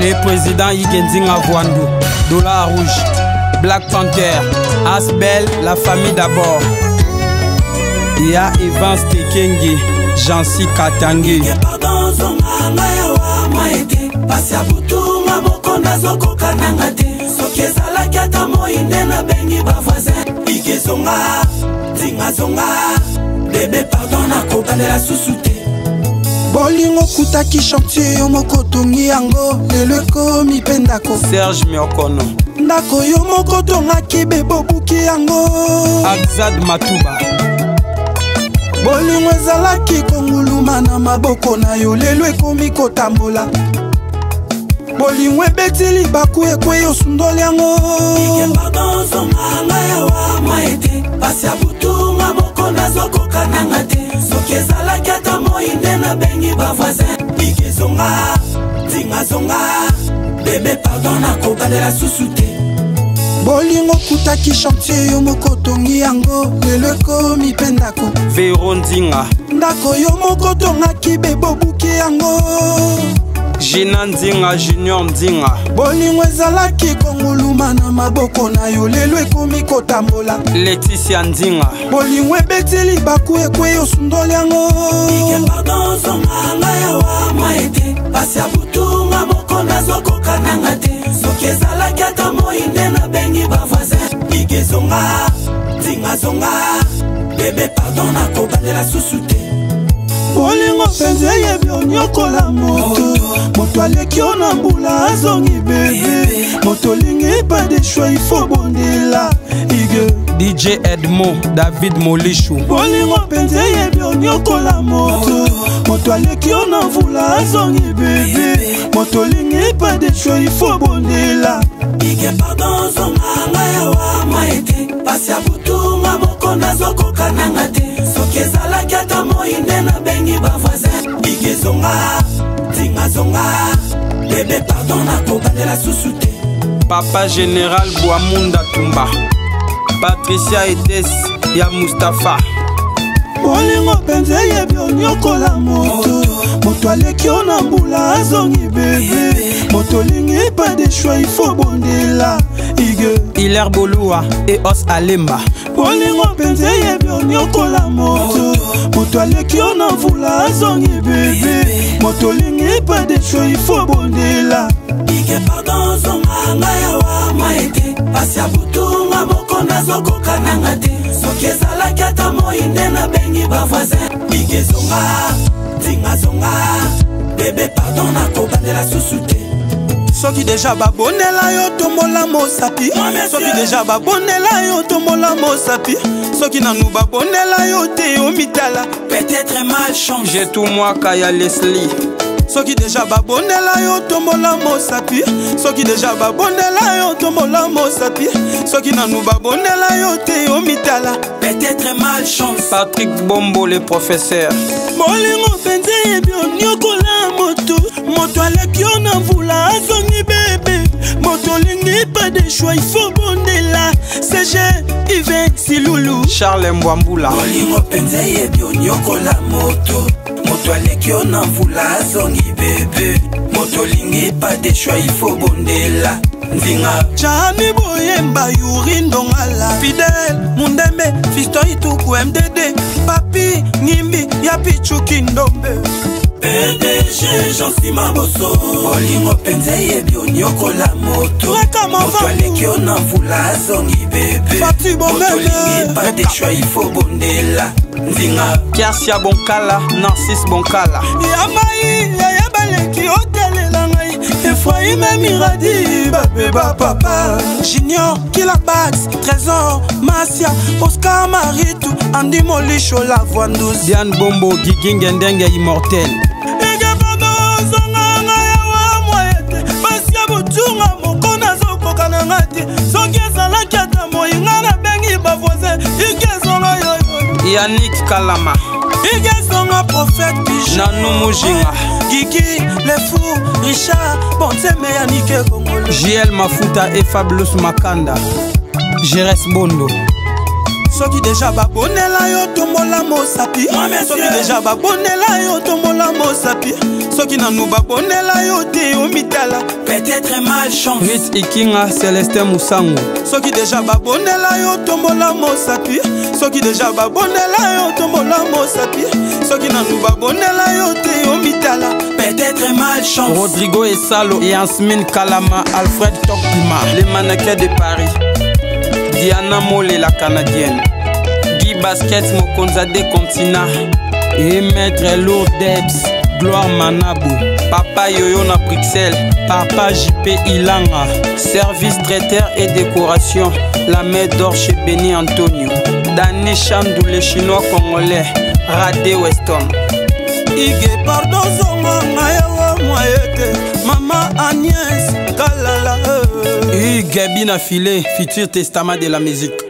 le président Yigenzing Avwandu, Dollar Rouge, Black Panther, Asbel, la famille d'abord. Il y a Evans Tekenge, Jansi Katangi. pasi ya butu maboko nazokoka nanga te soki ezalaki ata moi nde nabengi bavoisin ikezonga ntinga zonga bebe pardon nakobandela susu te bolingo okutaki chantier yo moko tongi yango lelo ekomi mpe ndako serge miokono ndako yo moko tongaki bebobuki yango axad matuba bolingo ezalaki konguluma na maboko na yo lelo ekomi kotambola bolingo ebeti libaku ekwei osundoli yango pasi ya butunga moko nazokokananga te soki ezalaki ata mingi nde nabengi bavoisin bikizonga tingazonga bebe pardon nakobalela susu te bolingo okutaki chantier yo moko otongi yango lelo ekomi mpe ndako vero ndinga ndako yo moko otongaki bebobuki yango jina ndinga junior ndinga bolingo ezalaki konguluma na maboko na yo lelo ekomi kotambola letisia ndinga bolingo ebeteli baku ekwei osundoli yango yemba dozonga ngai awa mwaye te pasi ya butunga moko nazokoka nanga te soki ezalaki ata moi nde nabengi bavoisin bigezonga ntinga zonga bebe pardon nakobalela susu te bolingo mpenza eyebi onyokola moto moto aleki o na mbula azongi bebe moto olingi epade shwa ifo bondela ige dj edmo david molishu bolingo mpenza eyebi onyokola moto moto aleki o na mvula azongi bebe moto olingi epade shwa ifo bondela ige pardon zonga ngai awa mwa ete pasi ya butu nga moko nazokokananga te ezalaki ata moi nde nabengi bavoisin bikizonga tinga e zonga bebe pardon nakobandela susu te papa général boamunda tumba patricia edes ya mustapha bolingo mpenza eyebi onyokola moto moto aleki yo na mbula azongi bebe moto olingi epa de shwa ifo bondela hilaire boluwa e os alemba bolingo mpenza eyebi onyokola moto moto aleki yo na mvula azongi bebe moto olingi epadesho ifo bondela pasi ya butunga moko nazokoka nanga te soki ezalaki ata moi nde nabengi bavoisin bigezonga tinga zonga bebe pardon nakobandela susu te soki deja babonela yo tombola mosapi soki deja babonela yo tombola mosapi soki nanu babonela yo te omitala peut-être mal change tout mwaka ya leslie soki deja babonela yo tombola mosapi soki deja babonela yo tombola mosapi soki nanu babonela yo te omitala peut-être mal chance patrik bombo le professeur bolingo mpenza yebi oniokola choix il faut bondela sege ive silulu charles mbwambula olingo mpenza yebi onyokola moto moto aleki yo na mvula azongi bebe moto olingi pa de choix il faut bondela ndinga jami boyemba yuri ndongala fidel mundembe fisto ituku mdd papi ngimbi ya pichuki ndombe pdg jansima boso olingo mpenza yebi onyokola moto yo na mvula azongi bebeolingi pa deshwa ifo bondela nzinga kiasia bonkala narcis bonkala ya mai yaya baleki otelela ngai efraime miradi babe bapapa junior kilabax trésor masia oscar maritu andi molisho la voindus diane bombo gigingendenge immortele nanga te soki ezalaki ata moyinga nabengi bavoisin ikesolo yoyo yanik kalama ikesonga profete bijnanu mujinga gigi lefu richard bonzeme yanike kongolo jl mafuta e fabulus makanda jeres bondo soki deja babonela yo tombola mosapi soki deja babonela yo tombola mosapi soki nanu babonela yo te omitala peut-être malchance rit ikinga celestin musango soki deja babonela yo tombola mosapi soki deja babonela yo tombola mosapi soki nanu babonela yo te omitala peut-être malchance rodrigo esalo et ansmin kalama alfred tokdima le mannequin de paris diana mole la canadienne guy basket mokonzi de contina e maître lourdebs gloire manabu papa yoyo na bruxelles papa jp ilanga service traiteur et décoration la main d'or chez béni antonio dane chandu le chinois congolais rade weston ige pardon zongo ngayo inafilé futur testament de la musique.